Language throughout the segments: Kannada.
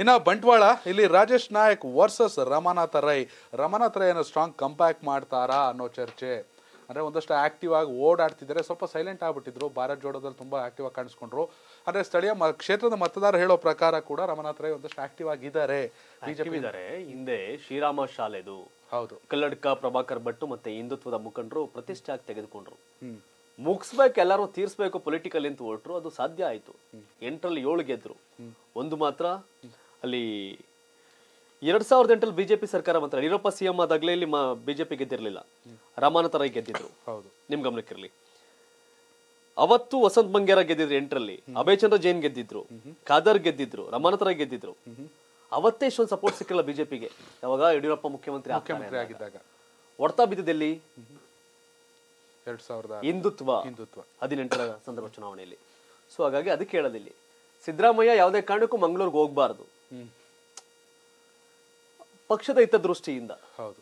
ಇನ್ನು ಬಂಟ್ವಾಳ ಇಲ್ಲಿ ರಾಜೇಶ್ ನಾಯಕ್ ವರ್ಸಸ್ ರಮಾನಾಥ ರೈ. ರಮಾನಾಥ ರೈ ಏನೋ ಸ್ಟ್ರಾಂಗ್ ಕಂಬ್ಯಾಕ್ ಮಾಡ್ತಾರಾ ಅನ್ನೋ ಚರ್ಚೆ. ಅಂದರೆ ಒಂದಷ್ಟು ಆಕ್ಟಿವ್ ಆಗಿ ಓಡಾಡ್ತಿದ್ದಾರೆ. ಸ್ವಲ್ಪ ಸೈಲೆಂಟ್ ಆಗಿಬಿಟ್ಟಿದ್ರು. ಭಾರತ್ ಜೋಡೋದಲ್ಲಿ ತುಂಬ ಆಕ್ಟಿವ್ ಆಗಿ ಕಾಣಿಸ್ಕೊಂಡ್ರು. ಅಂದರೆ ಸ್ಥಳೀಯ ಮ ಕ್ಷೇತ್ರದ ಮತದಾರ ಹೇಳೋ ಪ್ರಕಾರ ಕೂಡ ರಮನಾಥ ರೈ ಒಂದಷ್ಟು ಆಕ್ಟಿವ್ ಆಗಿದ್ದಾರೆ. ಬಿಜೆಪಿ ಇದ್ದಾರೆ. ಹಿಂದೆ ಶ್ರೀರಾಮ ಶಾಲೆದು ಹೌದು. ಕಲ್ಲಡ್ಕ ಪ್ರಭಾಕರ್ ಭಟ್ಟು ಮತ್ತೆ ಹಿಂದುತ್ವದ ಮುಖಂಡರು ಪ್ರತಿಷ್ಠೆ ಆಗಿ ತೆಗೆದುಕೊಂಡ್ರು. ಮುಗಿಸ್ಬೇಕು ಎಲ್ಲರೂ ತೀರ್ಸ್ಬೇಕು ಪೊಲಿಟಿಕಲ್ ಅಂತ ಹೊರಟರು ಅದು ಸಾಧ್ಯ ಆಯ್ತು. ಎಂಟರಲ್ಲಿ ಏಳು ಗೆದ್ದರು ಒಂದು ಮಾತ್ರ ಅಲ್ಲಿ ಎರಡ್ ಸಾವಿರದ ಎಂಟರಲ್ಲಿ ಬಿಜೆಪಿ ಸರ್ಕಾರ ಮಾತ್ರ ಯಡಿಯೂರಪ್ಪ ಸಿಎಂ ಆದಾಗಲೇ ಇಲ್ಲಿ ಬಿಜೆಪಿ ಗೆದ್ದಿರಲಿಲ್ಲ. ರಾಮಾನಾಥ ರೈ ಗೆದ್ದಿದ್ರು. ನಿಮ್ಮ ನಿಮ್ ಗಮನಕ್ಕಿರಲಿ. ಅವತ್ತು ವಸಂತ್ ಬಂಗೇರ ಗೆದ್ದಿದ್ರು ಎಂಟರಲ್ಲಿ. ಅಭಯ್ ಚಂದ್ರ ಜೈನ್ ಗೆದ್ದಿದ್ರು. ಖಾದರ್ ಗೆದ್ದಿದ್ರು. ರಮಾನತ ರೈ ಗೆದ್ದಿದ್ರು. ಅವತ್ತೇ ಇಷ್ಟೊಂದು ಸಪೋರ್ಟ್ ಸಿಕ್ಕಿಲ್ಲ ಬಿಜೆಪಿಗೆ. ಯಾವಾಗ ಯಡಿಯೂರಪ್ಪ ಮುಖ್ಯಮಂತ್ರಿ ಆಗಿದ್ದಾಗ. ಹೊಡ್ತಾ ಬಿದ್ದಿದ್ದೆಲ್ಲಿ ಎರಡ್ ಸಾವಿರದ ಹಿಂದುತ್ವ. ಹಿಂದುತ್ವ. ಹದಿನೆಂಟರ ಸಂದರ್ಭ ಚುನಾವಣೆಯಲ್ಲಿ. ಸೊ ಹಾಗಾಗಿ ಅದಕ್ಕೆ ಹೇಳೋದಿಲ್ಲಿ ಸಿದ್ದರಾಮಯ್ಯ ಯಾವುದೇ ಕಾರಣಕ್ಕೂ ಮಂಗಳೂರಿಗೆ ಹೋಗಬಾರ್ದು. ಪಕ್ಷದ ಹಿತದೃಷ್ಟಿಯಿಂದ. ಹೌದು.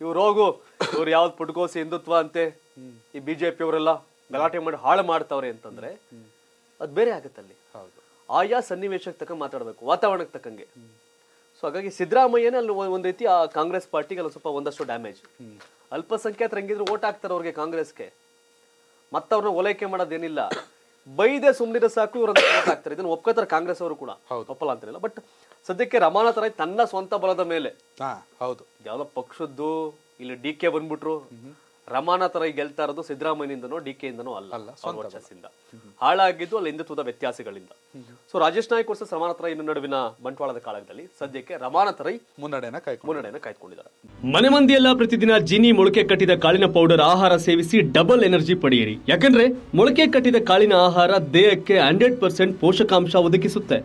ಇವ್ರು ಹೋಗು ಇವ್ರು ಯಾವ್ದು ಪುಟ್ಕೋಸಿ ಹಿಂದುತ್ವ ಅಂತೆ ಈ ಬಿಜೆಪಿ ಅವರೆಲ್ಲ ಗಲಾಟೆ ಮಾಡಿ ಹಾಳು ಮಾಡ್ತಾವ್ರೆ ಅಂತಂದ್ರೆ ಅದು ಬೇರೆ ಆಗತ್ತಲ್ಲಿ ಹೌದು. ಆಯಾ ಸನ್ನಿವೇಶಕ್ಕೆ ತಕ್ಕ ಮಾತಾಡಬೇಕು ವಾತಾವರಣಕ್ಕೆ ತಕ್ಕಂಗೆ. ಸೊ ಹಾಗಾಗಿ ಸಿದ್ದರಾಮಯ್ಯನೇ ಅಲ್ಲಿ ಒಂದ್- ಒಂದ್ ರೀತಿ ಆ ಕಾಂಗ್ರೆಸ್ ಪಾರ್ಟಿಗೆ ಅಲ್ಲಿ ಸ್ವಲ್ಪ ಒಂದಷ್ಟು ಡ್ಯಾಮೇಜ್ ಅಲ್ಪಸಂಖ್ಯಾತರು ಹೆಂಗಿದ್ರು ಓಟ್ ಹಾಕ್ತಾರೆ ಅವ್ರಿಗೆ ಕಾಂಗ್ರೆಸ್ಗೆ. ಮತ್ತವ್ರನ್ನ ಓಲೈಕೆ ಮಾಡೋದೇನಿಲ್ಲ. ಬೈದೆ ಸುಮ್ಮನಿರ ಸಾಕು ಇವ್ರನ್ನ ಓಟ್ ಹಾಕ್ತಾರೆ. ಇದನ್ನ ಒಪ್ಕೋತಾರೆ ಕಾಂಗ್ರೆಸ್ ಅವರು ಕೂಡ ಒಪ್ಪಲ್ಲ ಅಂತಿರಲ್ಲ ಬಟ್ ಸದ್ಯಕ್ಕೆ ರಮಾನಾಥ ತನ್ನ ಸ್ವಂತ ಬಲದ ಮೇಲೆ. ಹೌದು. ಯಾವ್ದೋ ಪಕ್ಷದ್ದು ಇಲ್ಲಿ ಡಿ ಕೆ ಬಂದ್ಬಿಟ್ರು. ರಮಾನಾಥ ರೈ ಗೆಲ್ತಾ ಇರೋದು ಸಿದ್ದರಾಮಯ್ಯನಿಂದನೋ ಡಿ ಕೆ ಇಂದನೋ ಅಲ್ಲ. ಸ್ವಲ್ಪ ವರ್ಚಸ್ಸಿಂದ. ಹಾಳಾಗಿದ್ದು ಅಲ್ಲಿ ಹಿಂದುತ್ವದ ವ್ಯತ್ಯಾಸಗಳಿಂದ. ಸೊ ರಾಜೇಶ್ ನಾಯ್ಕ್ ವರ್ಸಸ್ ರಮಾನಾಥ ರೈ ನಡುವಿನ ಬಂಟ್ವಾಳದ ಕಾಲದಲ್ಲಿ ಸದ್ಯಕ್ಕೆ ರಮಾನಾಥ ರೈ ಮುನ್ನಡೆಯನ್ನ ಕಾಯ್ ಮುನ್ನಡೆಯನ್ನು ಕಾಯ್ದುಕೊಂಡಿದ್ದಾರೆ ಮನೆ ಮಂದಿಯೆಲ್ಲ ಪ್ರತಿದಿನ ಜಿನಿ ಮೊಳಕೆ ಕಟ್ಟಿದ ಕಾಳಿನ ಪೌಡರ್ ಆಹಾರ ಸೇವಿಸಿ ಡಬಲ್ ಎನರ್ಜಿ ಪಡೆಯಿರಿ. ಯಾಕಂದ್ರೆ ಮೊಳಕೆ ಕಟ್ಟಿದ ಕಾಳಿನ ಆಹಾರ ದೇಹಕ್ಕೆ ಹಂಡ್ರೆಡ್ ಪರ್ಸೆಂಟ್ ಪೋಷಕಾಂಶ ಒದಗಿಸುತ್ತೆ.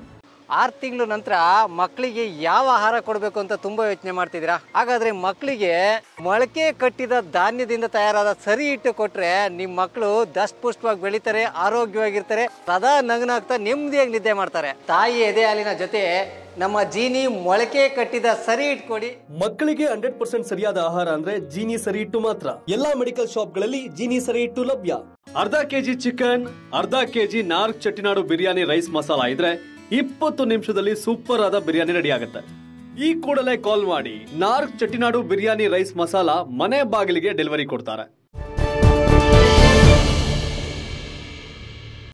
ಆರು ತಿಂಗಳ ನಂತರ ಮಕ್ಕಳಿಗೆ ಯಾವ ಆಹಾರ ಕೊಡಬೇಕು ಅಂತ ತುಂಬಾ ಯೋಚನೆ ಮಾಡ್ತಿದ್ದೀರಾ? ಹಾಗಾದ್ರೆ ಮಕ್ಕಳಿಗೆ ಮೊಳಕೆ ಕಟ್ಟಿದ ಧಾನ್ಯದಿಂದ ತಯಾರಾದ ಸರಿ ಹಿಟ್ಟು ಕೊಟ್ರೆ ನಿಮ್ಮ ಮಕ್ಕಳು ದಷ್ಟಪುಷ್ಟವಾಗಿ ಬೆಳಿತಾರೆ, ಆರೋಗ್ಯವಾಗಿರ್ತಾರೆ, ಸದಾ ನಗನಾಗ್ತಾ ನೆಮ್ಮದಿಯಾಗಿ ನಿದ್ದೆ ಮಾಡ್ತಾರೆ. ತಾಯಿ ಎದೆ ಹಾಲಿನ ಜೊತೆ ನಮ್ಮ ಜೀನಿ ಮೊಳಕೆ ಕಟ್ಟಿದ ಸರಿ ಹಿಟ್ಟು ಕೊಡಿ. ಮಕ್ಕಳಿಗೆ ಹಂಡ್ರೆಡ್ ಪರ್ಸೆಂಟ್ ಸರಿಯಾದ ಆಹಾರ ಅಂದ್ರೆ ಜೀನಿ ಸರಿ ಇಟ್ಟು ಮಾತ್ರ. ಎಲ್ಲಾ ಮೆಡಿಕಲ್ ಶಾಪ್ಗಳಲ್ಲಿ ಜೀನಿ ಸರಿ ಇಟ್ಟು ಲಭ್ಯ. ಅರ್ಧ ಕೆಜಿ ಚಿಕನ್, ಅರ್ಧ ಕೆಜಿ ನಾರ್ಕ್ ಚಟ್ಟಿನಾಡು ಬಿರಿಯಾನಿ ರೈಸ್ ಮಸಾಲಾ ಇದ್ರೆ ಇಪ್ಪತ್ತು ನಿಮಿಷದಲ್ಲಿ ಸೂಪರ್ ಆದ ಬಿರಿಯಾನಿ ರೆಡಿ ಆಗುತ್ತೆ ಈ ಕೂಡಲೇ ಕಾಲ್ ಮಾಡಿ, ನಾರ್ಕ್ ಚಟಿನಾಡು ಬಿರಿಯಾನಿ ರೈಸ್ ಮಸಾಲಾ ಮನೆ ಬಾಗಿಲಿಗೆ ಡೆಲಿವರಿ ಕೊಡ್ತಾರೆ.